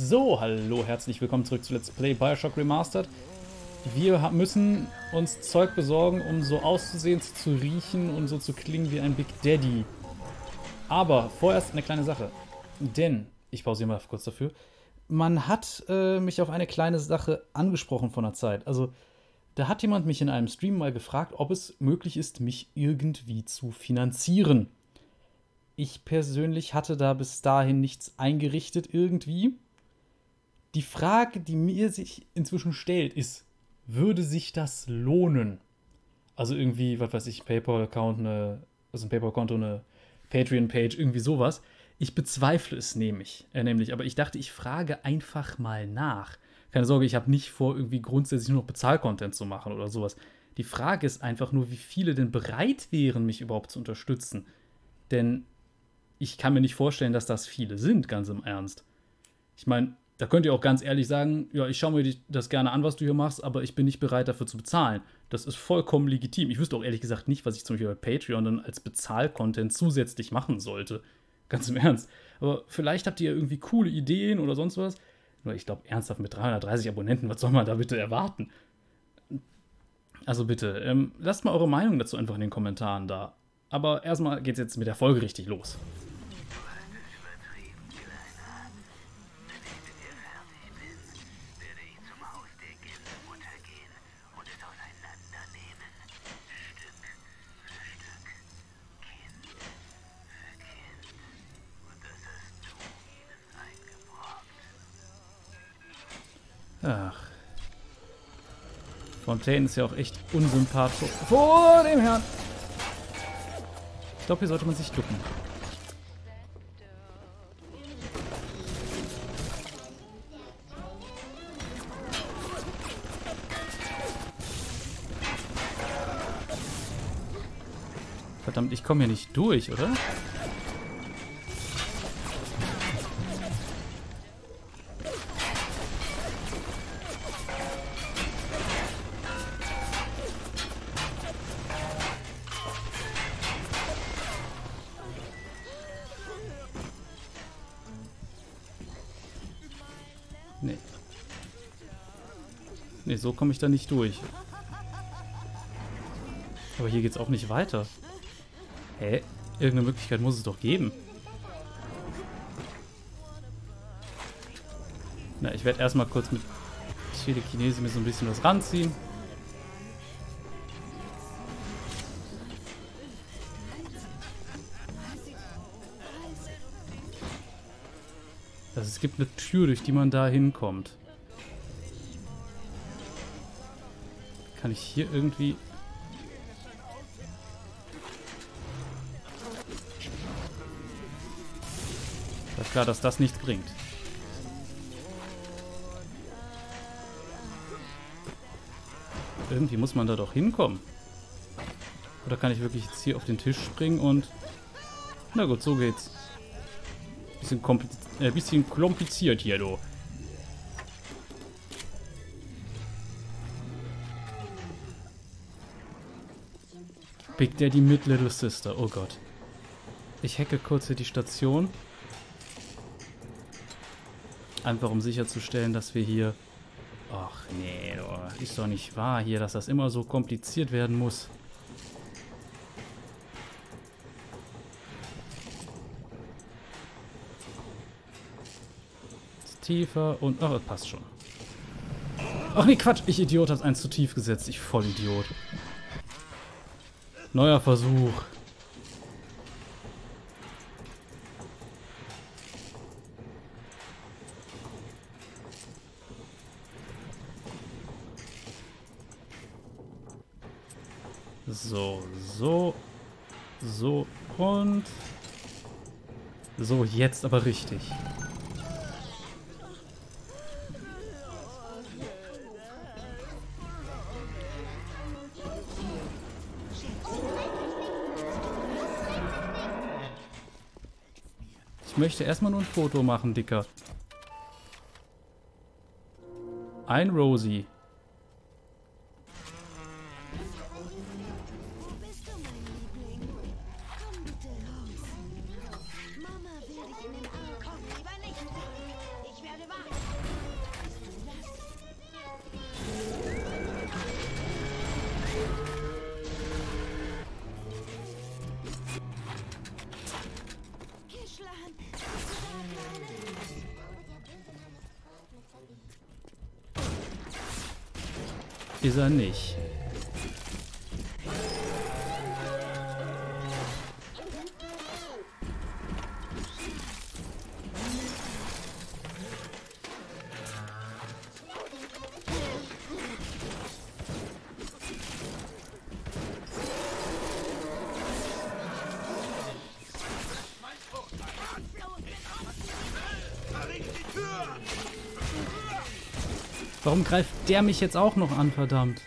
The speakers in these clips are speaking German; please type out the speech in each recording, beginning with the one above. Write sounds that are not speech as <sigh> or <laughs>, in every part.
So, hallo, herzlich willkommen zurück zu Let's Play Bioshock Remastered. Wir müssen uns Zeug besorgen, um so auszusehen, zu riechen und so zu klingen wie ein Big Daddy. Aber vorerst eine kleine Sache. Denn, ich pausiere mal kurz dafür, man hat äh, mich auf eine kleine Sache angesprochen von der Zeit. Also, da hat jemand mich in einem Stream mal gefragt, ob es möglich ist, mich irgendwie zu finanzieren. Ich persönlich hatte da bis dahin nichts eingerichtet irgendwie die Frage, die mir sich inzwischen stellt, ist, würde sich das lohnen? Also irgendwie, was weiß ich, PayPal-Account, eine, also ein PayPal-Konto, eine Patreon-Page, irgendwie sowas. Ich bezweifle es nämlich, äh, nämlich, aber ich dachte, ich frage einfach mal nach. Keine Sorge, ich habe nicht vor, irgendwie grundsätzlich nur noch Bezahlcontent zu machen oder sowas. Die Frage ist einfach nur, wie viele denn bereit wären, mich überhaupt zu unterstützen. Denn ich kann mir nicht vorstellen, dass das viele sind, ganz im Ernst. Ich meine, da könnt ihr auch ganz ehrlich sagen, ja, ich schaue mir das gerne an, was du hier machst, aber ich bin nicht bereit dafür zu bezahlen. Das ist vollkommen legitim. Ich wüsste auch ehrlich gesagt nicht, was ich zum Beispiel bei Patreon dann als Bezahlcontent zusätzlich machen sollte. Ganz im Ernst. Aber vielleicht habt ihr ja irgendwie coole Ideen oder sonst was. Nur ich glaube, ernsthaft mit 330 Abonnenten, was soll man da bitte erwarten? Also bitte, ähm, lasst mal eure Meinung dazu einfach in den Kommentaren da. Aber erstmal geht's jetzt mit der Folge richtig los. Fontaine ist ja auch echt unsympathisch. Vor dem Herrn! Ich glaube, hier sollte man sich ducken. Verdammt, ich komme hier nicht durch, oder? Nee, so komme ich da nicht durch. Aber hier geht's auch nicht weiter. Hä? Irgendeine Möglichkeit muss es doch geben. Na, ich werde erstmal kurz mit Telekinese mir so ein bisschen was ranziehen. Also es gibt eine Tür, durch die man da hinkommt. Kann ich hier irgendwie... Ist klar, dass das nichts bringt. Irgendwie muss man da doch hinkommen. Oder kann ich wirklich jetzt hier auf den Tisch springen und... Na gut, so geht's. Bisschen, kompliz äh, bisschen kompliziert hier, du. Big Daddy mit Little Sister. Oh Gott. Ich hacke kurz hier die Station. Einfach um sicherzustellen, dass wir hier... Ach nee, ist doch nicht wahr hier, dass das immer so kompliziert werden muss. Jetzt tiefer und... Ach, passt schon. Ach nee, Quatsch, ich Idiot, hab's eins zu tief gesetzt. Ich voll Idiot. Neuer Versuch. So, so, so und so, jetzt aber richtig. Möchte erstmal nur ein Foto machen, Dicker. Ein Rosie. Ist er nicht. Warum greift der mich jetzt auch noch an, verdammt?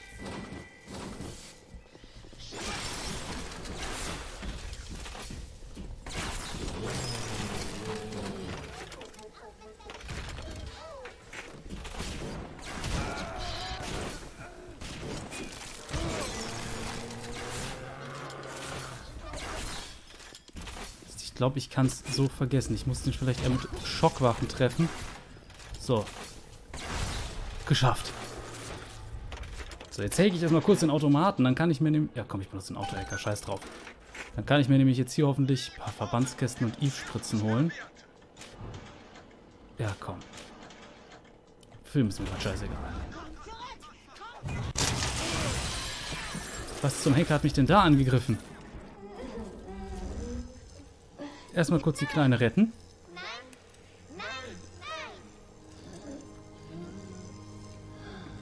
Ich glaube, ich kann es so vergessen. Ich muss den vielleicht eher mit Schockwaffen treffen. So, Geschafft. So, jetzt hake ich erstmal kurz den Automaten. Dann kann ich mir nämlich... Ja, komm, ich benutze den Autohacker. Scheiß drauf. Dann kann ich mir nämlich jetzt hier hoffentlich ein paar Verbandskästen und Eve-Spritzen holen. Ja, komm. Film ist mir grad scheißegal. Was zum Henker hat mich denn da angegriffen? Erstmal kurz die Kleine retten.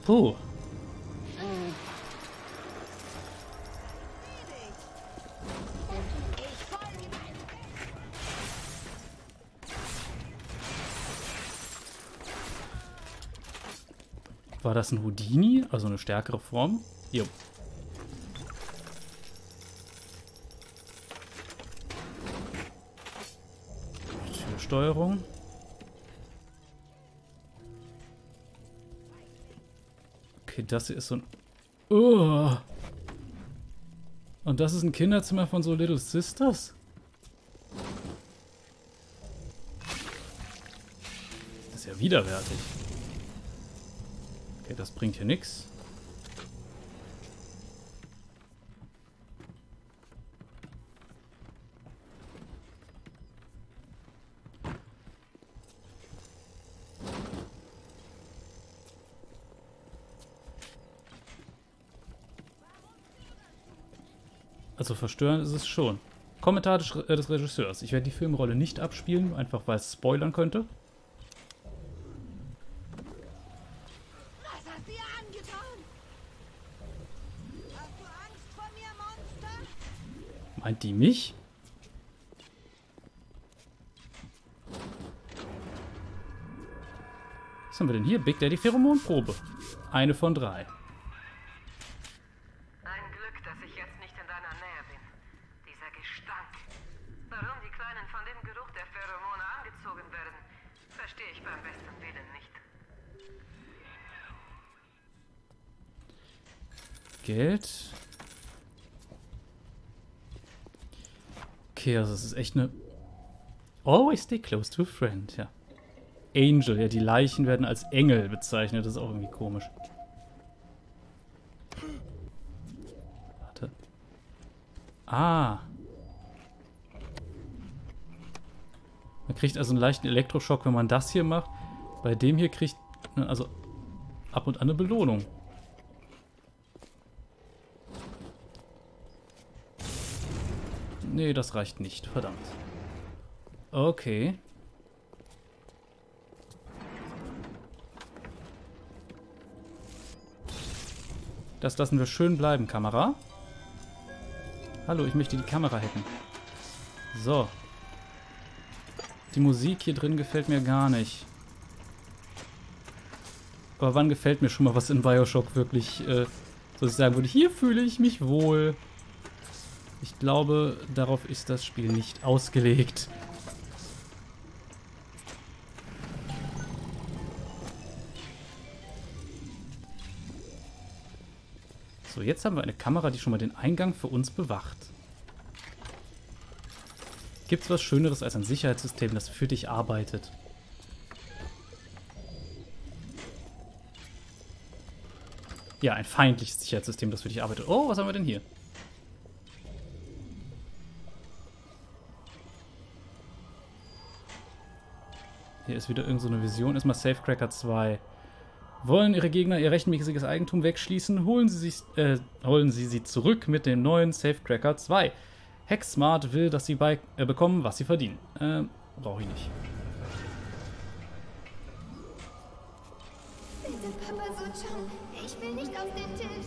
Puh. War das ein Houdini? Also eine stärkere Form? Jo. Türsteuerung. Okay, das hier ist so ein... Oh. Und das ist ein Kinderzimmer von so Little Sisters? Das ist ja widerwärtig. Okay, das bringt hier nichts. Also verstörend ist es schon. Kommentar äh, des Regisseurs. Ich werde die Filmrolle nicht abspielen, einfach weil es spoilern könnte. Was hast du ihr angetan? Hast du Angst vor mir, Monster? Meint die mich? Was haben wir denn hier? Big Daddy Pheromonprobe. Eine von drei. Ein Glück, dass ich jetzt nicht in deiner Nähe bin. Dieser Gestank. Warum die Kleinen von dem Geruch der Pheromone angezogen werden, verstehe ich beim besten Willen nicht. Geld. Okay, also es ist echt eine... Always stay close to a friend, ja. Angel, ja, die Leichen werden als Engel bezeichnet. Das ist auch irgendwie komisch. Warte. Ah. Man kriegt also einen leichten Elektroschock, wenn man das hier macht. Bei dem hier kriegt man also ab und an eine Belohnung. Nee, das reicht nicht. Verdammt. Okay. Das lassen wir schön bleiben, Kamera. Hallo, ich möchte die Kamera hacken. So. Die Musik hier drin gefällt mir gar nicht. Aber wann gefällt mir schon mal was in Bioshock wirklich, äh, so ich sagen würde, hier fühle ich mich wohl. Ich glaube, darauf ist das Spiel nicht ausgelegt. So, jetzt haben wir eine Kamera, die schon mal den Eingang für uns bewacht. Gibt es was Schöneres als ein Sicherheitssystem, das für dich arbeitet? Ja, ein feindliches Sicherheitssystem, das für dich arbeitet. Oh, was haben wir denn hier? Hier ist wieder irgendeine so eine Vision. Erstmal Safecracker 2. Wollen ihre Gegner ihr rechtmäßiges Eigentum wegschließen, holen sie, sich, äh, holen sie sie zurück mit dem neuen Safecracker 2. Hexsmart will, dass sie bei, äh, bekommen, was sie verdienen. Äh, brauche ich nicht. Bitte, Papa Suchong. Ich will nicht auf den Tisch.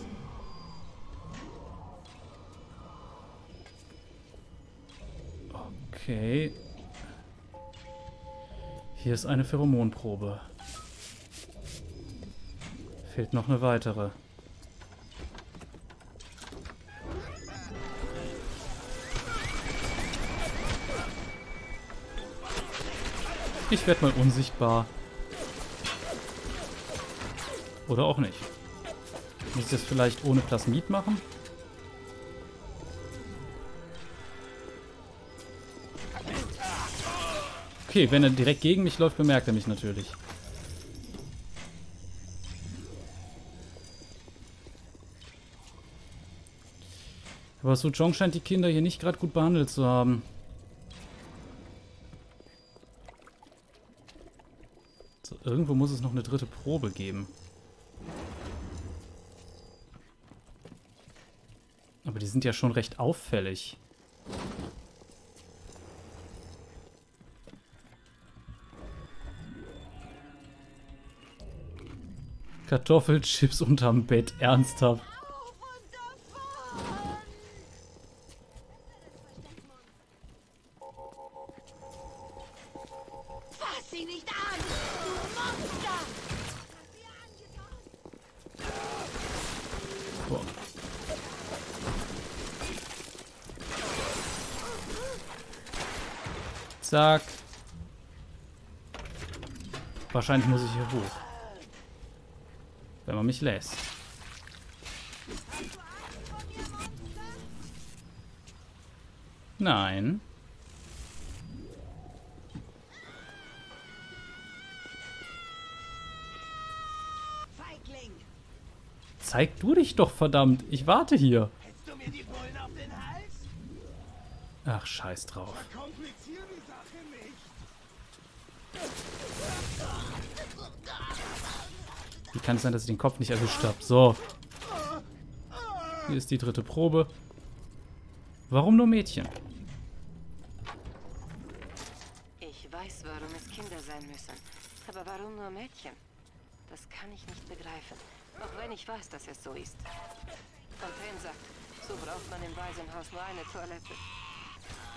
Okay. Hier ist eine Pheromonprobe. Fehlt noch eine weitere. Ich werde mal unsichtbar. Oder auch nicht. Muss ich das vielleicht ohne Plasmid machen? Okay, wenn er direkt gegen mich läuft, bemerkt er mich natürlich. Aber Su Chong scheint die Kinder hier nicht gerade gut behandelt zu haben. So, irgendwo muss es noch eine dritte Probe geben. Aber die sind ja schon recht auffällig. Kartoffelchips unterm Bett, ernsthaft. Fass sie nicht an! Du Monster! Was hast dir angetan? Boah. Zack. Wahrscheinlich muss ich hier hoch. Wenn man mich lässt. Nein. Zeig du dich doch, verdammt. Ich warte hier. Hältst du mir die Bullen auf den Hals? Ach, scheiß drauf. Komplizier die Sache kann es sein, dass ich den Kopf nicht erwischt habe? So. Hier ist die dritte Probe. Warum nur Mädchen? Ich weiß, warum es Kinder sein müssen. Aber warum nur Mädchen? Das kann ich nicht begreifen. Auch wenn ich weiß, dass es so ist. Fontaine sagt, so braucht man im Waisenhaus nur eine Toilette.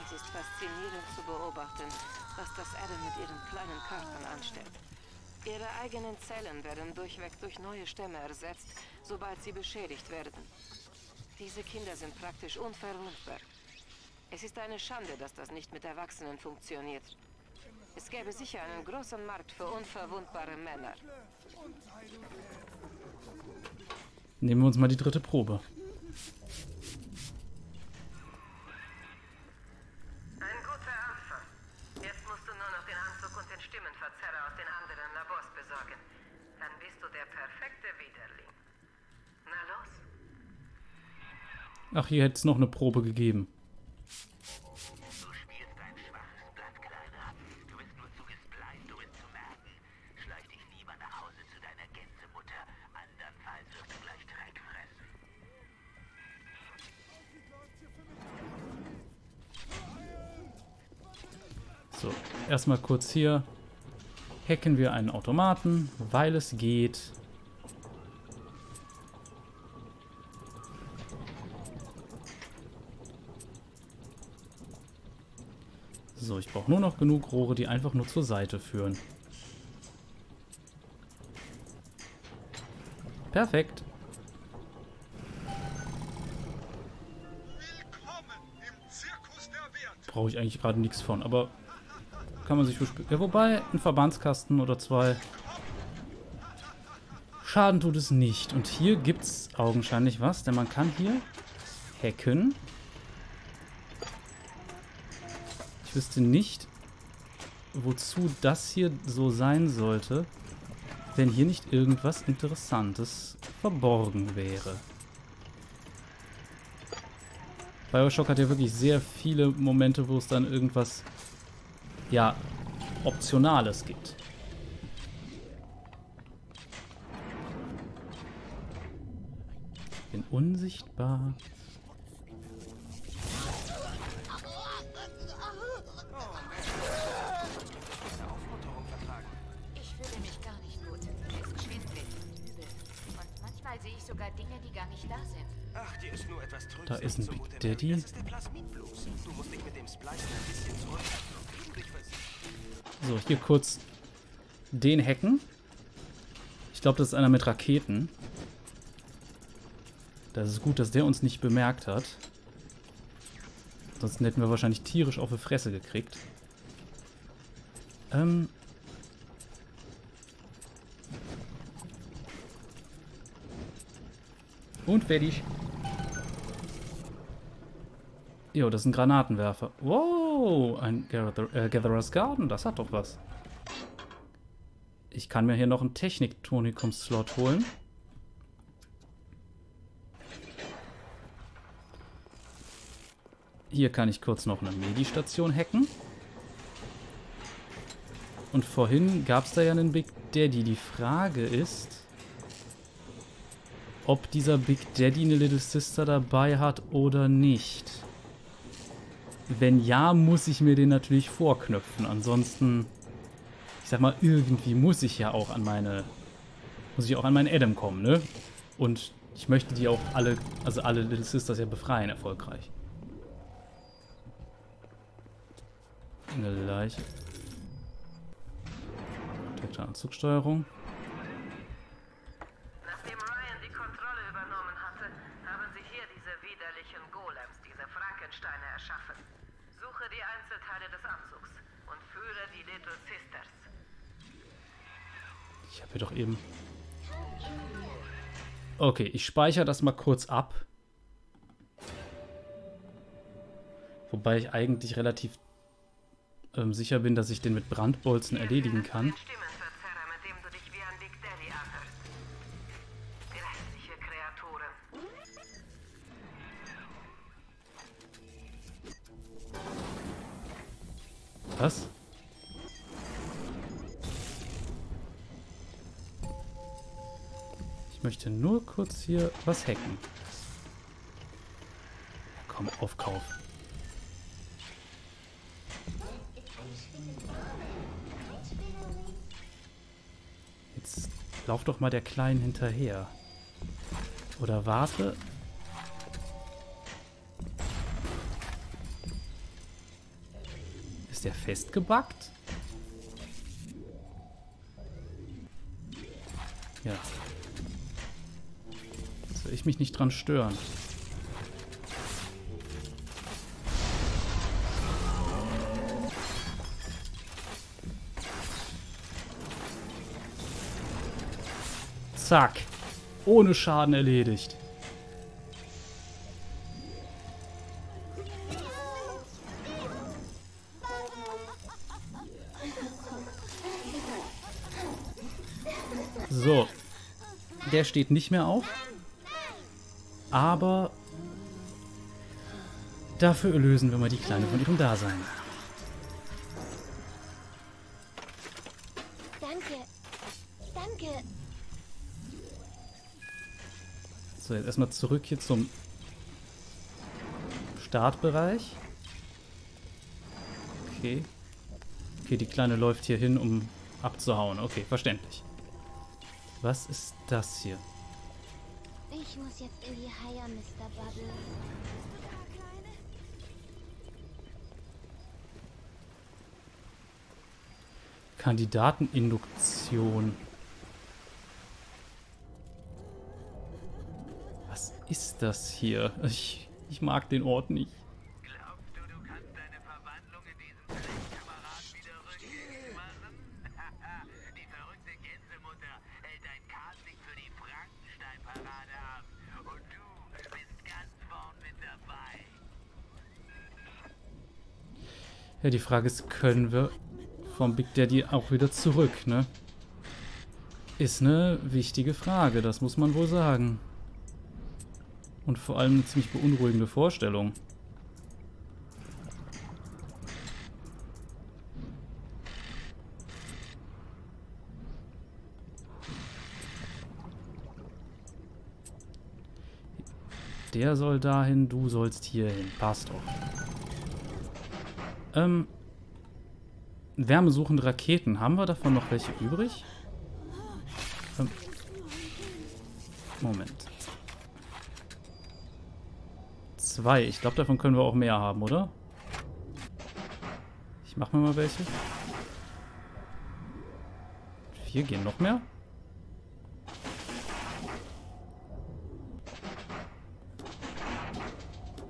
Es ist faszinierend zu beobachten, was das Adam mit ihren kleinen Körpern anstellt. Ihre eigenen Zellen werden durchweg durch neue Stämme ersetzt, sobald sie beschädigt werden. Diese Kinder sind praktisch unverwundbar. Es ist eine Schande, dass das nicht mit Erwachsenen funktioniert. Es gäbe sicher einen großen Markt für unverwundbare Männer. Nehmen wir uns mal die dritte Probe. Ein guter Anfang. Jetzt musst du nur noch den Anzug und den Stimmenverzerrer aus den anderen Labors besorgen. Dann bist du der perfekte Widerling. Na los. Ach, hier hätte es noch eine Probe gegeben. So, erstmal kurz hier. Hacken wir einen Automaten, weil es geht. So, ich brauche nur noch genug Rohre, die einfach nur zur Seite führen. Perfekt. Brauche ich eigentlich gerade nichts von, aber kann man sich sp- Ja, wobei, ein Verbandskasten oder zwei. Schaden tut es nicht. Und hier gibt es augenscheinlich was, denn man kann hier hacken. wüsste nicht, wozu das hier so sein sollte, wenn hier nicht irgendwas Interessantes verborgen wäre. Bioshock hat ja wirklich sehr viele Momente, wo es dann irgendwas, ja, Optionales gibt. Ich bin unsichtbar. Daddy. Mary. Das ist der Plasmidblues. Du musst dich mit dem Splice ein bisschen zurückhalten und gegen dich versichern. So, hier kurz den hacken. Ich glaube, das ist einer mit Raketen. Das ist gut, dass der uns nicht bemerkt hat. Ansonsten hätten wir wahrscheinlich tierisch auf die Fresse gekriegt. Ähm. Und fertig. Jo, das ist ein Granatenwerfer. Wow, ein Gather äh, Gatherer's Garden, das hat doch was. Ich kann mir hier noch einen Technik-Tonikum-Slot holen. Hier kann ich kurz noch eine Medi-Station hacken. Und vorhin gab es da ja einen Big Daddy. Die Frage ist, ob dieser Big Daddy eine Little Sister dabei hat oder nicht. Wenn ja, muss ich mir den natürlich vorknöpfen. Ansonsten, ich sag mal, irgendwie muss ich ja auch an meine, muss ich auch an meinen Adam kommen, ne? Und ich möchte die auch alle, also alle Little Sisters ja befreien, erfolgreich. Eine Leiche. Direkte Anzugsteuerung. Nachdem Ryan die Kontrolle übernommen hatte, haben sie hier diese widerlichen Golems, diese Frankensteine erschaffen. Suche die Einzelteile des Anzugs und führe die Little Sisters. Ich habe hier doch eben. Okay, ich speichere das mal kurz ab. Wobei ich eigentlich relativ ähm, sicher bin, dass ich den mit Brandbolzen erledigen kann. Den kurz hier was hacken. Komm, auf Kauf. Jetzt lauf doch mal der Kleinen hinterher. Oder warte. Ist der festgebackt? Ich mich nicht dran stören? Zack. Ohne Schaden erledigt. So. Der steht nicht mehr auf. Aber dafür lösen wir mal die Kleine von ihrem Dasein. Danke. Danke. So, jetzt erstmal zurück hier zum Startbereich. Okay. Okay, die Kleine läuft hier hin, um abzuhauen. Okay, verständlich. Was ist das hier? Ich muss jetzt in die Haie, Mr. Bubble. Kandidateninduktion. Was ist das hier? Ich, ich mag den Ort nicht. Glaubst du, du kannst deine Verwandlung in diesen Blechkameraden wieder rückgängig machen? die verrückte Gänsemutter hält dein Casting für die Frankenstein-Parade ab. Und du bist ganz vorn mit dabei. Ja, die Frage ist, können wir vom Big Daddy auch wieder zurück, ne? Ist eine wichtige Frage, das muss man wohl sagen. Und vor allem eine ziemlich beunruhigende Vorstellung. Der soll dahin, du sollst hier hin. Passt doch. Ähm, wärmesuchende Raketen. Haben wir davon noch welche übrig? Ähm, Moment. Zwei. Ich glaube, davon können wir auch mehr haben, oder? Ich mache mir mal welche. Vier gehen noch mehr.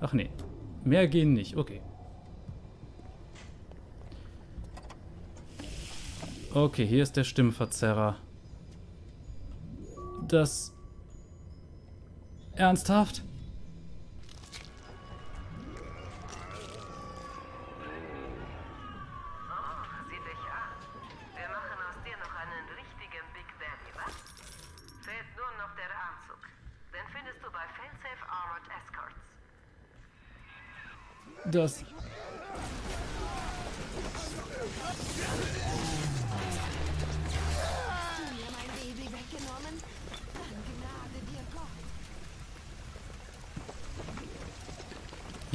Ach nee. Mehr gehen nicht. Okay. Okay, hier ist der Stimmverzerrer. Das... Ernsthaft? Sieh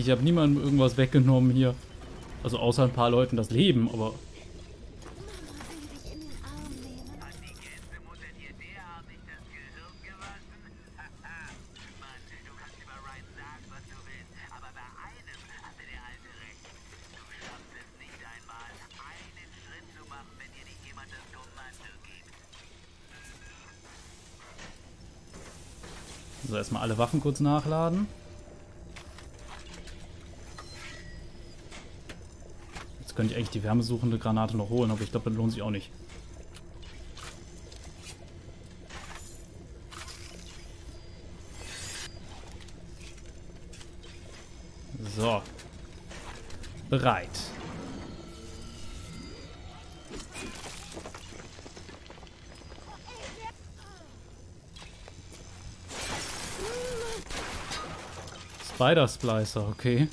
Ich habe niemandem irgendwas weggenommen hier. Also außer ein paar Leuten das Leben, aber... So, erstmal alle Waffen kurz nachladen. Könnte ich eigentlich die wärmesuchende Granate noch holen, aber ich glaube, das lohnt sich auch nicht. So. Bereit. Spider Splicer, okay.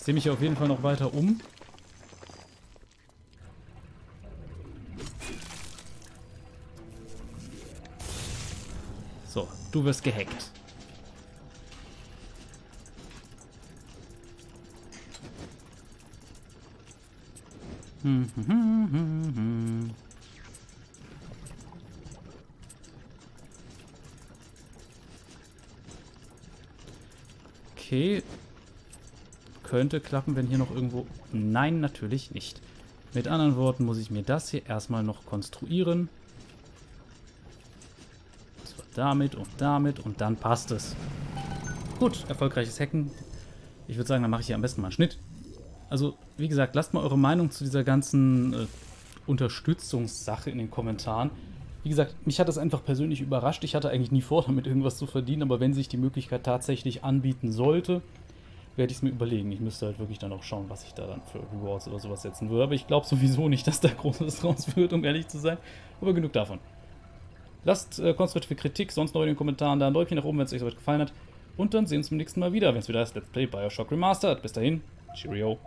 Ich sehe mich hier auf jeden Fall noch weiter um. So, du wirst gehackt. <laughs> Okay. Könnte klappen, wenn hier noch irgendwo... Nein, natürlich nicht. Mit anderen Worten muss ich mir das hier erstmal noch konstruieren. War damit und damit und dann passt es. Gut, erfolgreiches Hacken. Ich würde sagen, dann mache ich hier am besten mal einen Schnitt. Also, wie gesagt, lasst mal eure Meinung zu dieser ganzen äh, Unterstützungssache in den Kommentaren. Wie gesagt, mich hat das einfach persönlich überrascht. Ich hatte eigentlich nie vor, <laughs> damit irgendwas zu verdienen, aber wenn sich die Möglichkeit tatsächlich anbieten sollte, werde ich es mir überlegen. Ich müsste halt wirklich dann auch schauen, was ich da dann für Rewards oder sowas setzen würde. Aber ich glaube sowieso nicht, <laughs> dass da Großes raus wird, um ehrlich zu sein. Aber genug davon. Lasst äh, konstruktive Kritik sonst noch in den Kommentaren da ein Däumchen nach oben, wenn es euch soweit gefallen hat. Und dann sehen wir uns beim nächsten Mal wieder, wenn es wieder heißt Let's Play Bioshock Remastered. Bis dahin, Cheerio.